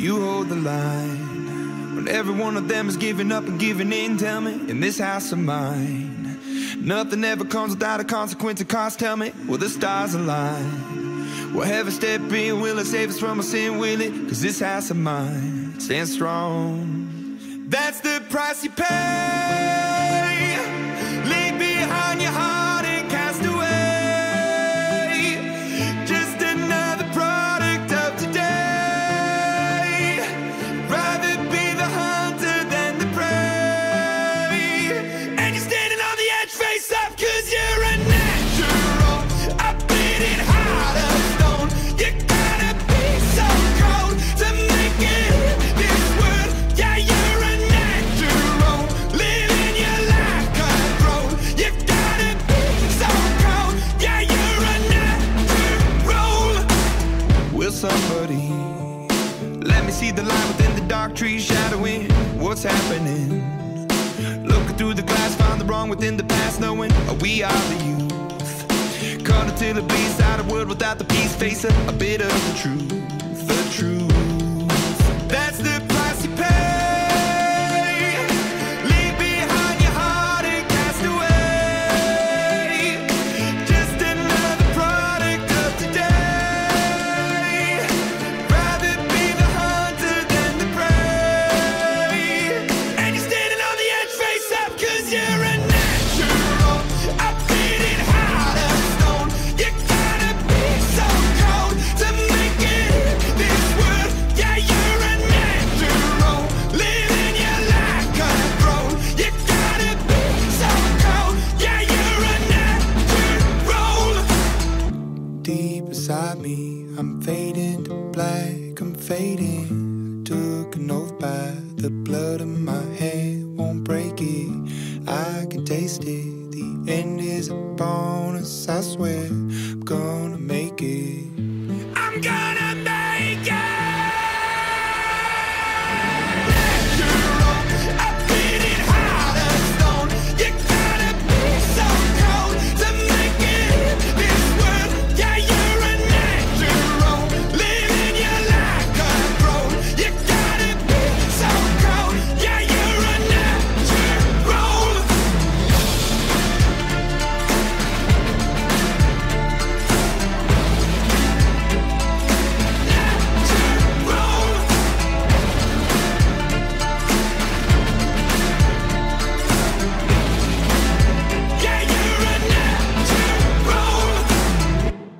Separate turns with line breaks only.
the line. When every one of them is giving up and giving in, tell me, in this house of mine. Nothing ever comes without a consequence of cost, tell me, will the stars align? Will heaven step in, will it save us from our sin, will it? Cause this house of mine stands strong. That's the price you pay. Let me see the light within the dark trees shadowing what's happening? Looking through the glass, find the wrong within the past, knowing we are the youth. Caught until it bleeds out a world without the peace, face a, a bit of the truth, Inside me, I'm fading to black, I'm fading. Took an oath by the blood in my hand, won't break it. I can taste it. The end is a bonus, I swear. I'm gonna make